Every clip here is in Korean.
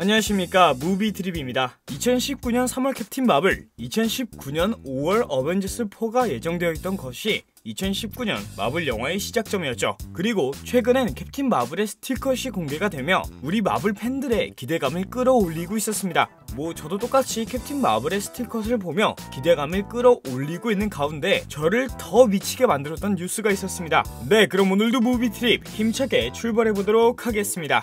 안녕하십니까 무비 트립입니다. 2019년 3월 캡틴 마블, 2019년 5월 어벤져스 4가 예정되어 있던 것이 2019년 마블 영화의 시작점이었죠. 그리고 최근엔 캡틴 마블의 스틸컷이 공개가 되며 우리 마블 팬들의 기대감을 끌어올리고 있었습니다. 뭐 저도 똑같이 캡틴 마블의 스틸컷을 보며 기대감을 끌어올리고 있는 가운데 저를 더 미치게 만들었던 뉴스가 있었습니다. 네, 그럼 오늘도 무비 트립 힘차게 출발해 보도록 하겠습니다.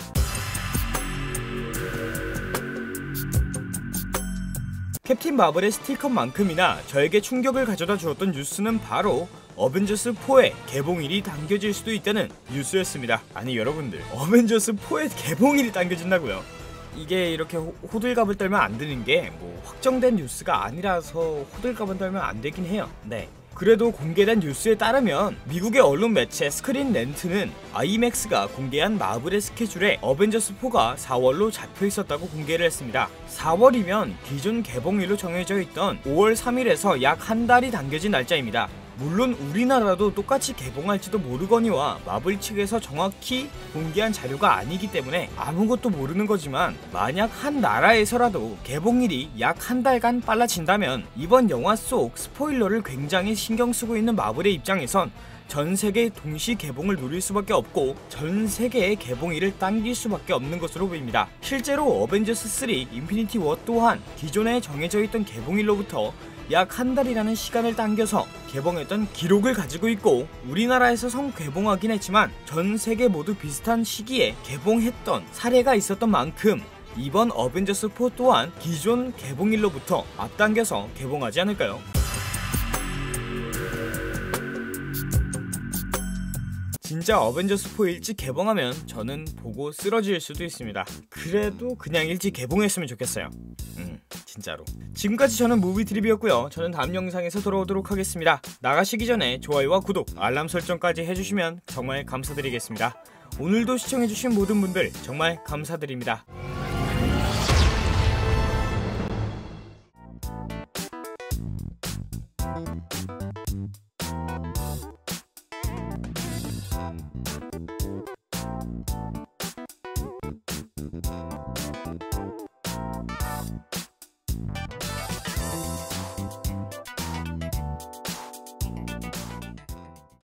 캡틴 마블의 스틸컷만큼이나 저에게 충격을 가져다 주었던 뉴스는 바로 어벤져스 4의 개봉일이 당겨질 수도 있다는 뉴스였습니다. 아니 여러분들 어벤져스 4의 개봉일이 당겨진다고요? 이게 이렇게 호, 호들갑을 떨면 안 되는 게 뭐 확정된 뉴스가 아니라서 호들갑을 떨면 안 되긴 해요. 네. 그래도 공개된 뉴스에 따르면 미국의 언론 매체 Screen Rant는 아이맥스가 공개한 마블의 스케줄에 어벤져스4가 4월로 잡혀 있었다고 공개를 했습니다. 4월이면 기존 개봉일로 정해져 있던 5월 3일에서 약 한 달이 당겨진 날짜입니다. 물론 우리나라도 똑같이 개봉할지도 모르거니와 마블 측에서 정확히 공개한 자료가 아니기 때문에 아무것도 모르는 거지만 만약 한 나라에서라도 개봉일이 약 한 달간 빨라진다면 이번 영화 속 스포일러를 굉장히 신경 쓰고 있는 마블의 입장에선 전 세계 동시 개봉을 노릴 수밖에 없고 전 세계의 개봉일을 당길 수밖에 없는 것으로 보입니다. 실제로 어벤져스 3 인피니티 워 또한 기존에 정해져 있던 개봉일로부터 약 한 달이라는 시간을 당겨서 개봉했던 기록을 가지고 있고 우리나라에서 성 개봉하긴 했지만 전 세계 모두 비슷한 시기에 개봉했던 사례가 있었던 만큼 이번 어벤져스 4 또한 기존 개봉일로부터 앞당겨서 개봉하지 않을까요? 진짜 어벤져스4 일찍 개봉하면 저는 보고 쓰러질 수도 있습니다. 그래도 그냥 일찍 개봉했으면 좋겠어요. 음, 진짜로. 지금까지 저는 무비드립이었고요. 저는 다음 영상에서 돌아오도록 하겠습니다. 나가시기 전에 좋아요와 구독, 알람 설정까지 해주시면 정말 감사드리겠습니다. 오늘도 시청해주신 모든 분들 정말 감사드립니다.